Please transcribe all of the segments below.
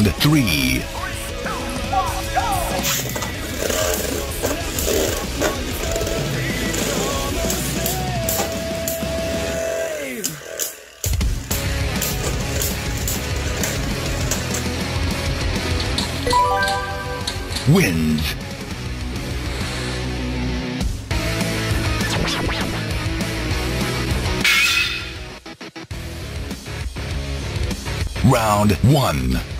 Round three. Wins. Round one.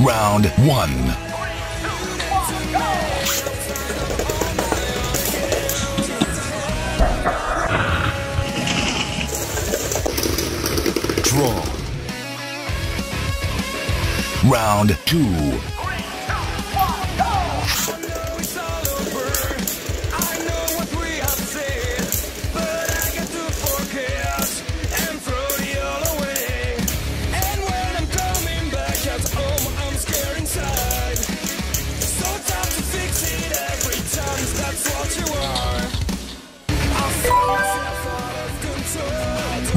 Round one. Draw. Round two.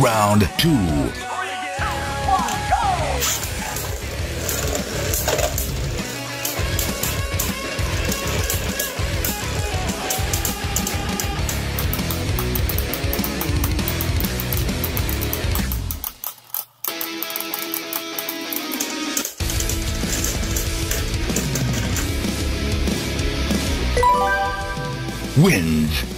Round two. wins.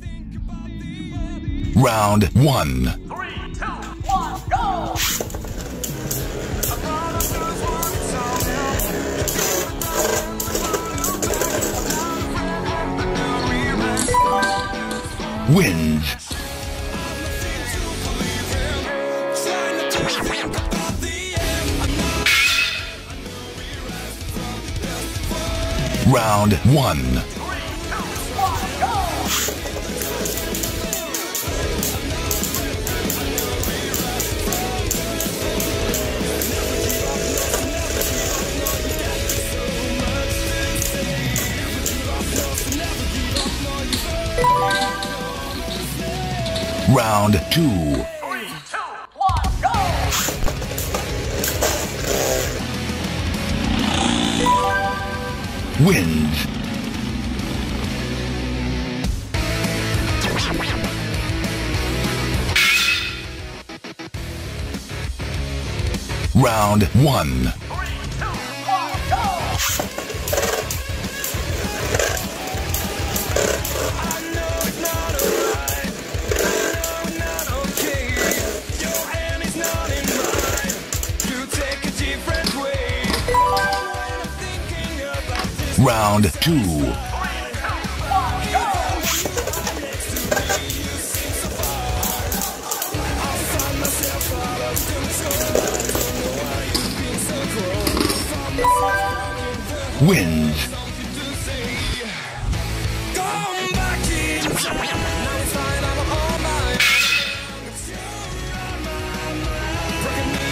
think about the end. Round two. Why Round one. Round two. Wins. Round one. Two. Wins. Round one. Round two. Wins.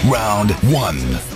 Round one.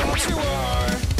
what you are.